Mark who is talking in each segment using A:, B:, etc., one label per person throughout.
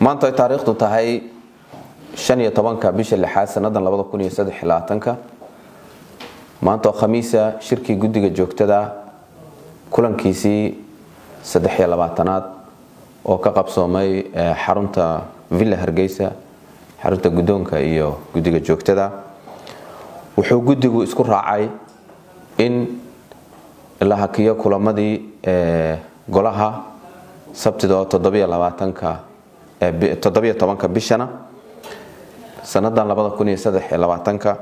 A: maanta ay taariikhdu tahay shan iyo tobanka bisha lixaad sannadan labada kun iyo saddex iyo maanta oo khamiisa shirkii guddiga joogtada kulankiisii saddex iyo labaatanaad oo ka qabsoomay xarunta villa hargeysa xarunta guddoonka iyo guddiga joogtada wuxuu guddigu isku raacay in la hakiyo kulamadii golaha sabtida oo toddobiyo labaatanka toddobiyo tobanka bishana sannadan labada kun iyo saddex iyo labaatanka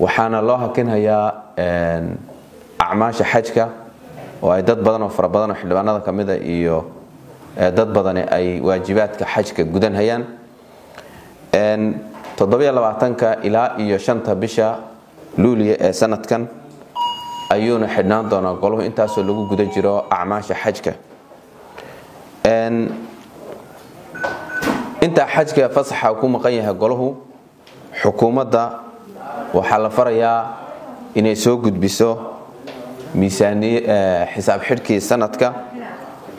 A: waxaana loo hakinhayaa acmaasha xajka oo ay dad badan oo fara badan oo xildhibaanada ka iyo dad badani ay waajibaadka xajka gudanhayaan. Toddobiyo labaatanka ilaa iyo shanta bisha luuliya ee sanadkan ayuuna xidhnaan doonaa golahu intaasoo lagu guda jiro acmaasha xajka intaa xajka fasaxa ku maqan yahay golahu xukuumadda waxaa la farayaa inay soo gudbiso xisaab xidhkii sanadka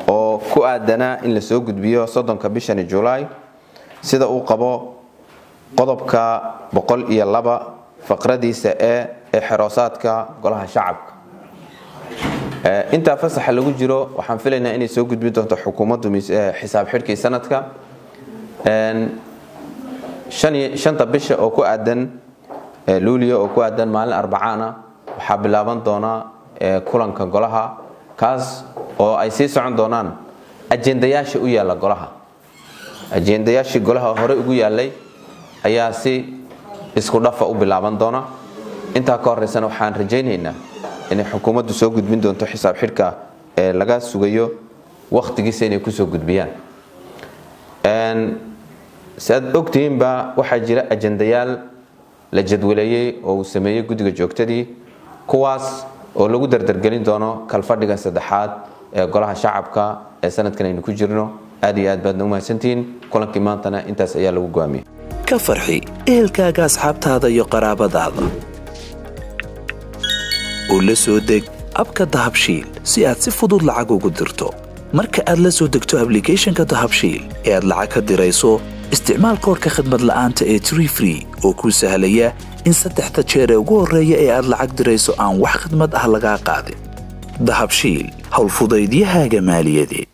A: oo ku aadanaa in la soo gudbiyo soddonka bishani julaay sida uu qabo qodobka boqol iyo laba faqradiisa ee ee xeroosaadka golaha shacabka. Intaa fasaxa lagu jiro waxaan filaynaa inay soo gudbin doonto xukuumaddu xisaab xidhkii sanadka shanta bisha oo ku aadan luuliya oo ku aadan maalin arbacaana waxaa bilaaban doona kulanka golaha kaas oo ay sii socon doonaan ajendayaasha u yaalla golaha. Ajendayaashii golaha hore ugu yaalay ayaa si isku dhafa u bilaaban doona. Intaa ka horeysana waxaan rajaynaynaa inay xukuumaddu soo gudbin doonto xisaab xidhka ee laga sugayo wakhtigiisa inay ku soo gudbiyaan si aad ogtihiinba waxaa jira ajendayaal la jadwaleeyey oo uu sameeyey guddiga joogtadii kuwaas oo lagu dardargelin doono kalfadhiga saddexaad ee golaha shacabka ee sanadkan aynu ku jirno. Aad iyo aad baadna u mahadsantihiin kulankii maantana intaas ayaa lagu go'aamiyey
B: ka farxi ehelkaaga asxaabtaada iyo qaraabadaada. U la soo deg abka dahabshiil si aad si fudud lacag ugu dirto marka aad la soo degto ablicathonka dahabshiil ee aad lacag ka dirayso isticmaal koorka khadmad la'aanta ee tree free oo kuu sahlaya in saddexda jeer ee ugu horreeya ee aad lacag dirayso aan wax khidmad ah lagaa qaadin. Dahabshiil howlfudaydiyahaaga maaliyadeed